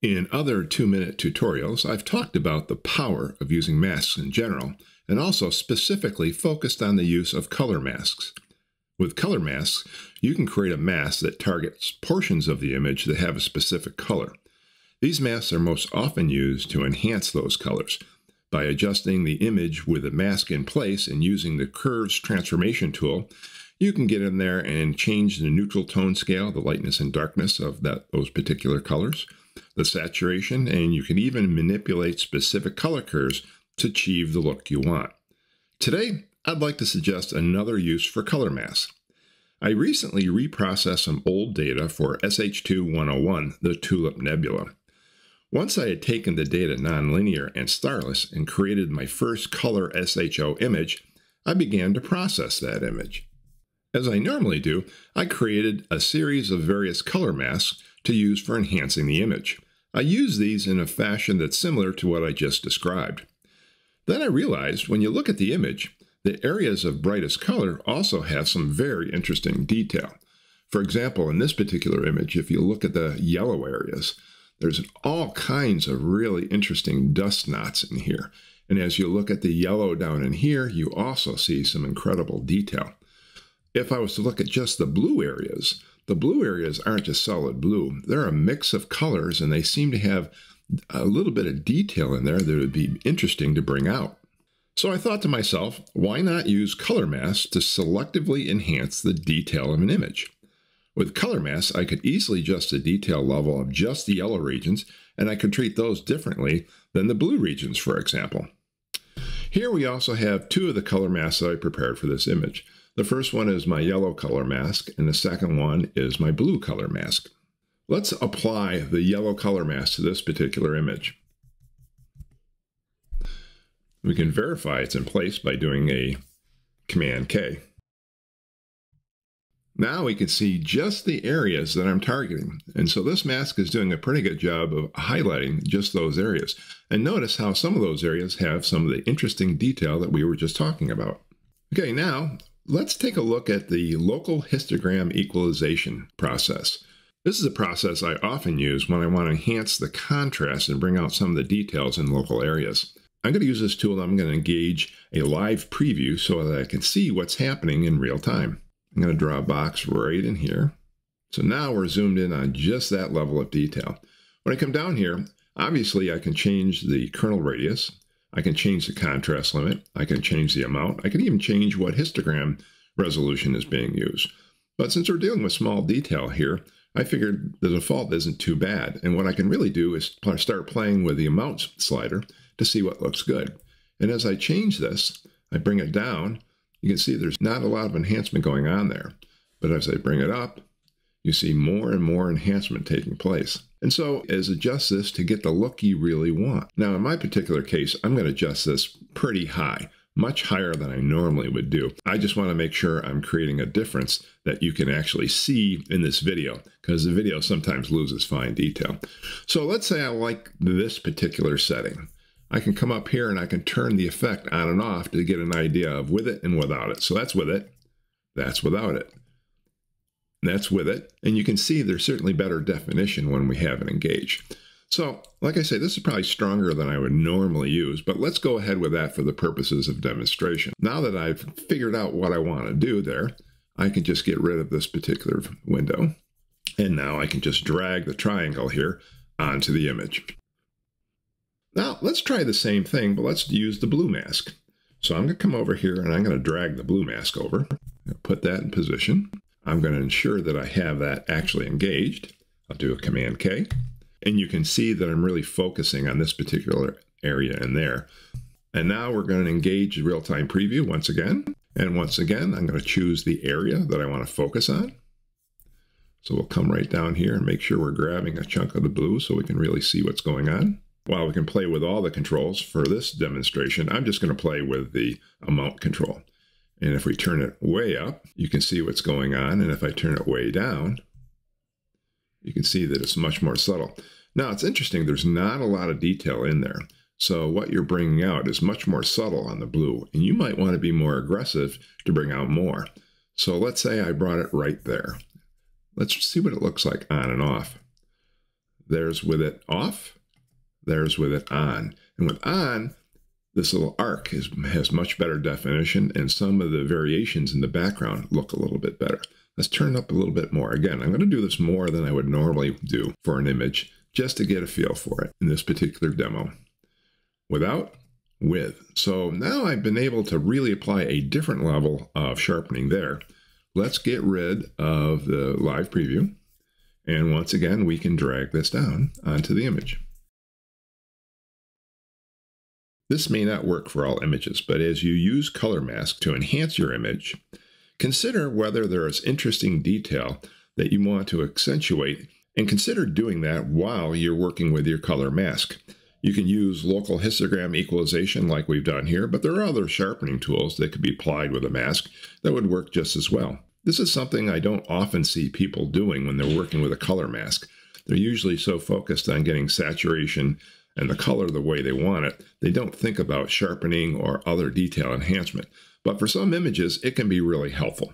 In other two-minute tutorials, I've talked about the power of using masks in general, and also specifically focused on the use of color masks. With color masks, you can create a mask that targets portions of the image that have a specific color. These masks are most often used to enhance those colors. By adjusting the image with a mask in place and using the Curves Transformation tool, you can get in there and change the neutral tone scale, the lightness and darkness of that those particular colors the saturation, and you can even manipulate specific color curves to achieve the look you want. Today, I'd like to suggest another use for color masks. I recently reprocessed some old data for SH2 101, the Tulip Nebula. Once I had taken the data nonlinear and starless and created my first color SHO image, I began to process that image. As I normally do, I created a series of various color masks to use for enhancing the image. I use these in a fashion that's similar to what I just described. Then I realized when you look at the image, the areas of brightest color also have some very interesting detail. For example, in this particular image, if you look at the yellow areas, there's all kinds of really interesting dust knots in here. And as you look at the yellow down in here, you also see some incredible detail. If I was to look at just the blue areas, the blue areas aren't just solid blue. They're a mix of colors and they seem to have a little bit of detail in there that would be interesting to bring out. So I thought to myself, why not use color masks to selectively enhance the detail of an image? With color masks, I could easily adjust the detail level of just the yellow regions, and I could treat those differently than the blue regions, for example. Here we also have two of the color masks that I prepared for this image. The first one is my yellow color mask, and the second one is my blue color mask. Let's apply the yellow color mask to this particular image. We can verify it's in place by doing a Command K. Now we can see just the areas that I'm targeting. And so this mask is doing a pretty good job of highlighting just those areas. And notice how some of those areas have some of the interesting detail that we were just talking about. Okay, now Let's take a look at the local histogram equalization process. This is a process I often use when I want to enhance the contrast and bring out some of the details in local areas. I'm going to use this tool I'm going to engage a live preview so that I can see what's happening in real time. I'm going to draw a box right in here. So now we're zoomed in on just that level of detail. When I come down here, obviously I can change the kernel radius. I can change the contrast limit. I can change the amount. I can even change what histogram resolution is being used. But since we're dealing with small detail here, I figured the default isn't too bad. And what I can really do is start playing with the amount slider to see what looks good. And as I change this, I bring it down, you can see there's not a lot of enhancement going on there. But as I bring it up, you see more and more enhancement taking place. And so is adjust this to get the look you really want. Now in my particular case, I'm going to adjust this pretty high, much higher than I normally would do. I just want to make sure I'm creating a difference that you can actually see in this video because the video sometimes loses fine detail. So let's say I like this particular setting. I can come up here and I can turn the effect on and off to get an idea of with it and without it. So that's with it. That's without it. That's with it. And you can see there's certainly better definition when we have it engaged. So, like I say, this is probably stronger than I would normally use, but let's go ahead with that for the purposes of demonstration. Now that I've figured out what I want to do there, I can just get rid of this particular window. And now I can just drag the triangle here onto the image. Now, let's try the same thing, but let's use the blue mask. So I'm going to come over here and I'm going to drag the blue mask over, put that in position. I'm going to ensure that I have that actually engaged. I'll do a Command K. And you can see that I'm really focusing on this particular area in there. And now we're going to engage real-time preview once again. And once again, I'm going to choose the area that I want to focus on. So we'll come right down here and make sure we're grabbing a chunk of the blue so we can really see what's going on. While we can play with all the controls for this demonstration, I'm just going to play with the amount control. And if we turn it way up, you can see what's going on. And if I turn it way down, you can see that it's much more subtle. Now, it's interesting, there's not a lot of detail in there. So what you're bringing out is much more subtle on the blue, and you might want to be more aggressive to bring out more. So let's say I brought it right there. Let's see what it looks like on and off. There's with it off, there's with it on. And with on, this little arc is, has much better definition and some of the variations in the background look a little bit better. Let's turn it up a little bit more. Again, I'm going to do this more than I would normally do for an image just to get a feel for it in this particular demo. Without, with. So now I've been able to really apply a different level of sharpening there. Let's get rid of the live preview. And once again, we can drag this down onto the image. This may not work for all images, but as you use Color Mask to enhance your image, consider whether there is interesting detail that you want to accentuate and consider doing that while you're working with your color mask. You can use local histogram equalization like we've done here, but there are other sharpening tools that could be applied with a mask that would work just as well. This is something I don't often see people doing when they're working with a color mask. They're usually so focused on getting saturation and the color the way they want it, they don't think about sharpening or other detail enhancement. But for some images, it can be really helpful.